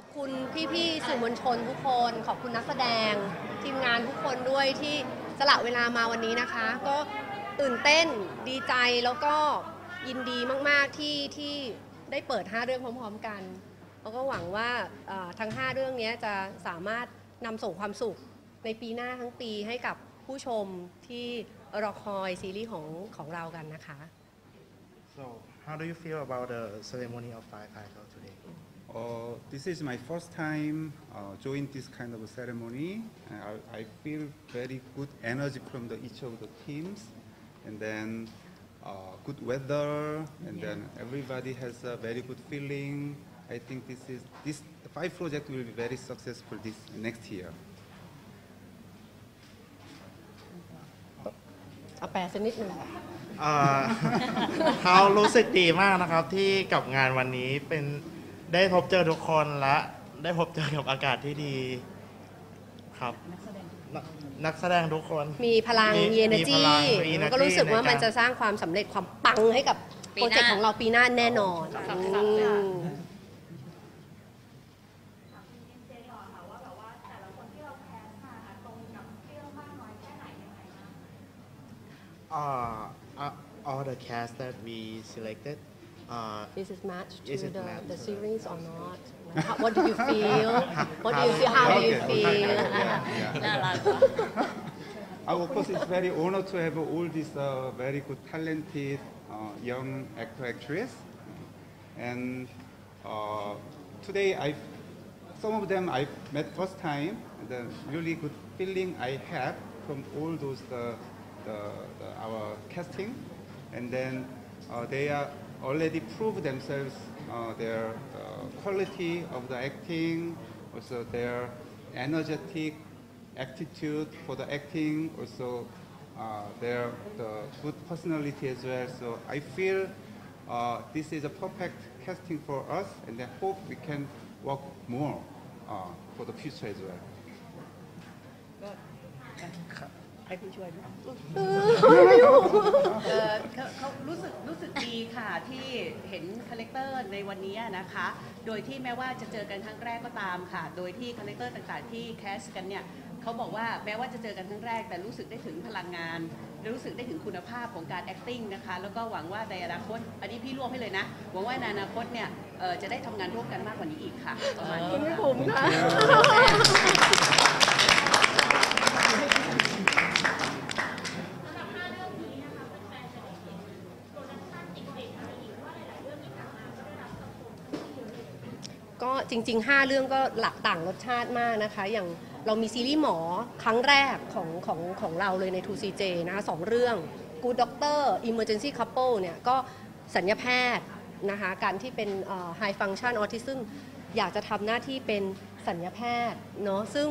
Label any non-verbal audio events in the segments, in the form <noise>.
ขอบคุณพี่ๆสื่อมวลชนทุกคน ขอบคุณนักแสดง ทีมงานทุกคนด้วยที่สละเวลามาวันนี้นะคะ ก็ตื่นเต้นดีใจแล้วก็ยินดีมากๆที่ที่ได้เปิด 5 เรื่องพร้อม ๆ กันแล้วก็หวังว่าทั้ง 5 เรื่องนี้จะสามารถนำส่งความสุขในปีหน้าทั้งปีให้กับผู้ชมที่รอคอยซีรีส์ของของเรากันนะคะ So, how do you feel about the ceremony of Five Title today? Uh, this is my first time uh, join this kind of a ceremony. I, I feel very good energy from the, each of the teams, and then uh, good weather, and then everybody has a very good feeling. I think this is this five project will be very successful this next year. เอาแปลสักนิดหนึ่ง เอ่อ เขารู้สึกดีมากนะครับที่กับงานวันนี้เป็น <laughs> ได้พบเจอทุกคนและได้พบเจอกับอากาศที่ดีครับ นักนักแสดงทุกคน มีพลังมีมี energy มีพลังมีแล้วก็ energy รู้สึกว่าในการมันจะสร้างความสำเร็จความปังให้กับปีโปรหเจน้ากต์ของเราปีหน้าแน่นอนครับ อืม uh, uh, all the cast that we selected uh, is it matched to it the, the to series or not? How, what do you <laughs> feel? What do you feel? How do you feel? Uh, <laughs> of course, it's very honored to have all these uh, very good, talented uh, young actor actress, and uh, today I, some of them I met first time. The really good feeling I have from all those the, the, the our casting, and then they are already proved themselves uh, their uh, quality of the acting, also their energetic attitude for the acting, also uh, their the good personality as well. So I feel uh, this is a perfect casting for us, and I hope we can work more uh, for the future as well. ให้พี่ช่วยด้วยเออเขาเขารู้สึกรู้สึกดีค่ะที่เห็น character ในวันนี้นะคะ โดยที่แม้ว่าจะเจอกันครั้งแรกก็ตามค่ะ โดยที่ character ต่างๆที่ cast กันเนี่ยเขาบอกว่าแม้ว่าจะเจอกันครั้งแรก แต่รู้สึกได้ถึงพลังงาน รู้สึกได้ถึงคุณภาพของการ acting นะคะ แล้วก็หวังว่าในอนาคต อันนี้พี่รวมให้เลยนะ หวังว่าในอนาคตเนี่ยเอ่อจะได้ทำงานร่วมกันมากกว่านี้อีกค่ะประมาณนี้ค่ะผมค่ะ ก็จริง ๆ 5 เรื่องก็หลักต่างรสชาติมากนะคะ อย่างเรามีซีรีส์หมอครั้งแรกของของของเราเลยใน 2CJ นะคะสองเรื่อง Good Doctor Emergency Couple เนี่ยก็สัญญาแพทย์นะคะการที่เป็น High Function Autism อยากจะทำหน้าที่เป็นสัญญาแพทย์เนาะซึ่ง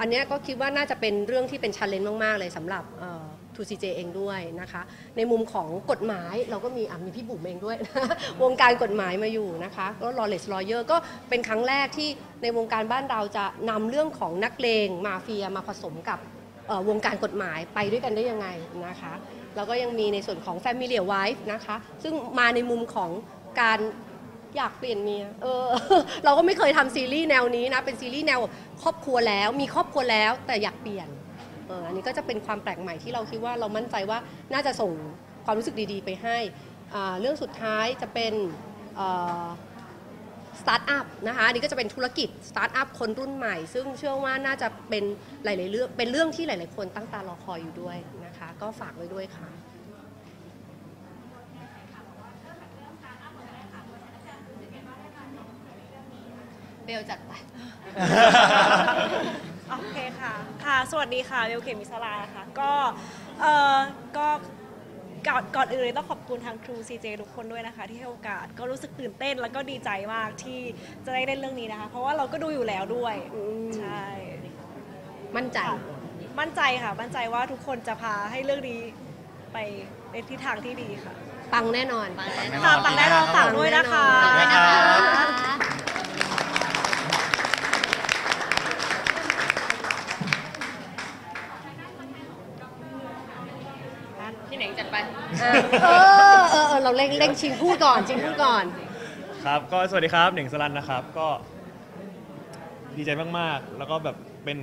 อันนี้ก็คิดว่าน่าจะเป็นเรื่องที่เป็นชันเลนมาก ๆ เลยสำหรับทูซีเจเองด้วยนะคะ ในมุมของกฎหมายเราก็มีอะมีพี่บุ๋มเองด้วย วงการกฎหมายมาอยู่นะคะก็ lawless lawyer ก็เป็นครั้งแรกที่ในวงการบ้านเราจะนำเรื่องของนักเลงมาเฟียมาผสมกับวงการกฎหมายไปด้วยกันได้ยังไงนะคะแล้วก็ยังมีในส่วนของ family wife นะคะ ซึ่งมาในมุมของการ อยากเปลี่ยนเมีย เออ เราก็ไม่เคยทำซีรีส์แนวนี้นะ เป็นซีรีส์แนวครอบครัวแล้ว มีครอบครัวแล้วแต่อยากเปลี่ยน เออ อันนี้ก็จะเป็นความแปลกใหม่ที่เราคิดว่าเรามั่นใจว่าน่าจะส่งความรู้สึกดีๆ ไปให้อ่าเรื่องสุดท้ายจะเป็นสตาร์ทอัพนะคะอันนี้ก็จะเป็นธุรกิจสตาร์ทอัพคนรุ่นใหม่ ซึ่งเชื่อว่าน่าจะเป็นหลาย ๆ เรื่อง เป็นเรื่องที่หลาย ๆ คนตั้งตารอคอยอยู่ด้วยนะคะ ก็ฝากไว้ด้วยค่ะ เบลจัดไป โอเคค่ะ ค่ะ สวัสดีค่ะ เบลเขมิสลาค่ะ ก็ เอ่อ ก็ก่อนก่อนอื่นเลยต้องขอบคุณทาง True CJ ทุกคนด้วยนะคะ ที่ให้โอกาส ก็รู้สึกตื่นเต้นแล้วก็ดีใจมากที่จะได้เล่นเรื่องนี้นะคะ เพราะว่าเราก็ดูอยู่แล้วด้วยอืมใช่ มั่นใจค่ะมั่นใจค่ะ มั่นใจว่าทุกคนจะพาให้เรื่องนี้ไปในทิศทางที่ดีค่ะ ปังแน่นอนค่ะปังแน่นอนฝากด้วยนะคะฝากด้วยนะคะ เราเร่งเร่งชิงพูดก่อนชิงพูดก่อน ครับก็สวัสดีครับหนึ่งสลันนะครับก็ดีใจมากๆ แล้วก็แบบเป็น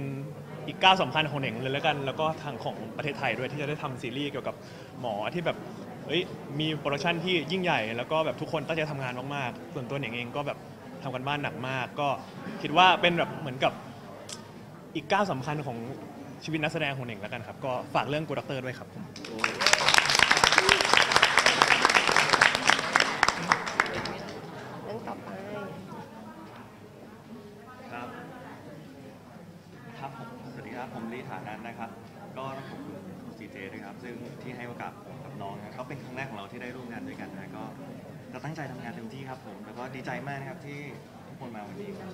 อีกก้าวสำคัญของเหน่งเลยแล้วกัน แล้วก็ทางของประเทศไทยด้วยที่จะได้ทำซีรีส์เกี่ยวกับหมอที่แบบเอ้ยมีโปรดักชันที่ยิ่งใหญ่ แล้วก็แบบทุกคนตั้งใจทำงานมากๆ ส่วนตัวเหน่งเองก็แบบทำการบ้านหนักมาก ก็คิดว่าเป็นแบบเหมือนกับอีกก้าวสำคัญของชีวิตนักแสดงของเหน่งแล้วกันครับ ก็ฝากเรื่อง Good Doctor ด้วยครับผมรื่องต่อไป ครับ ครับผมสวัสดีครับ ผมลี ฐานันนะครับ ก็ต้องขอบคุณซีเจด้วยครับ ซึ่งที่ให้โอกาสผมกับน้องนะก็เป็นครั้งแรกของเราที่ได้ร่วมงานด้วยกันนะก็จะตั้งใจทำงานเต็มที่ครับผม แล้วก็ดีใจมากนะครับที่ทุกคนมาวันนี้ครับ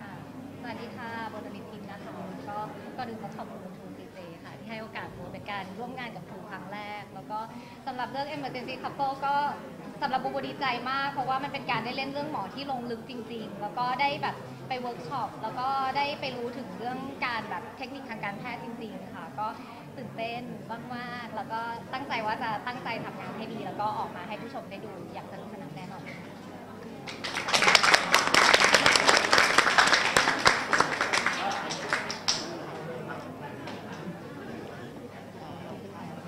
ค่ะสวัสดีค่ะโบนาลิทินนะคะก็ก็ดึงต้องขอบคุณทรูซีเจค่ะที่ให้โอกาสโบเป็นการร่วมงานกับทรูครั้งแรก ก็สำหรับเรื่อง Emergency Couple ก็สำหรับบโบดีใจมาก เพราะว่ามันเป็นการได้เล่นเรื่องหมอที่ลงลึกจริง ๆ แล้วก็ได้แบบไปเวิร์กช็อปแล้วก็ได้ไปรู้ถึงเรื่องการแบบเทคนิคทางการแพทย์จริง ๆ ค่ะ ก็ตื่นเต้นมากๆแล้วก็ตั้งใจว่าจะตั้งใจทำงานให้ดี แล้วก็ออกมาให้ผู้ชมได้ดูอย่างสนุกสนานแน่นอนค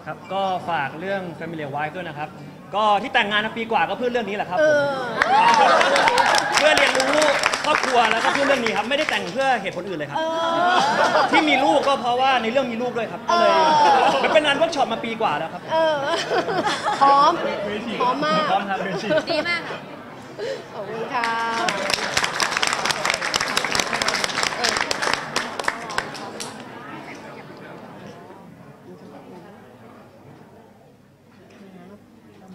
รับก็ฝากเรื่อง Family Wife ด้วยนะครับ ก็ที่แต่งงานมาปีกว่าก็เพื่อเรื่องนี้แหละครับเอผมอเพื่อเรียนรู้ครอบครัวแล้วก็เพื่อเรื่องนี้ครับไม่ได้แต่งเพื่อเหตุผลอื่นเลยครับ ที่มีลูกก็เพราะว่าในเรื่องมีลูกด้วยครับก็เลยมันเป็นงานเวิร์กช็อปมาปีกว่าแล้วครับเออพร้อมพร้อมมากพร้อมครับดีมากค่ะขอบคุณค่ะเออ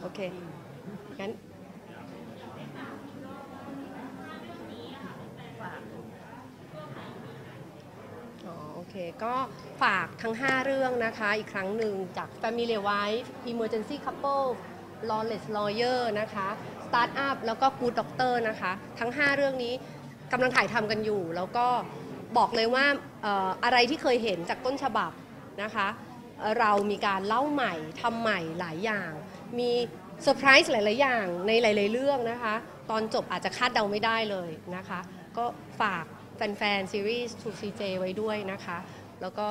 โอเค งั้นอ๋อโอเค ก็ฝากทั้ง 5 เรื่องนะคะ อีกครั้งหนึ่งจาก Family Wife Emergency Couple Lawless Lawyer นะคะ Startup แล้วก็ Good Doctor นะคะ ทั้ง 5 เรื่องนี้กำลังถ่ายทำกันอยู่ แล้วก็บอกเลยว่าอะไรที่เคยเห็นจากต้นฉบับนะคะ เรามีการเล่าใหม่ทำใหม่หลายอย่าง มี เซอร์ไพรส์หลาย ๆ อย่างในหลาย ๆ เรื่องนะคะ ตอนจบอาจจะคาดเดาไม่ได้เลยนะคะ ก็ฝากแฟน ๆ ซีรีส์2 CJ ไว้ด้วยนะคะ แล้วก็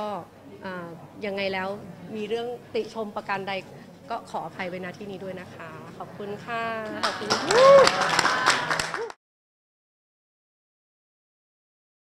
ยังไงแล้วมีเรื่องติชมประการใดก็ขออภัยไว้ณที่นี้ด้วยนะคะ ขอบคุณค่ะ ขอบคุณ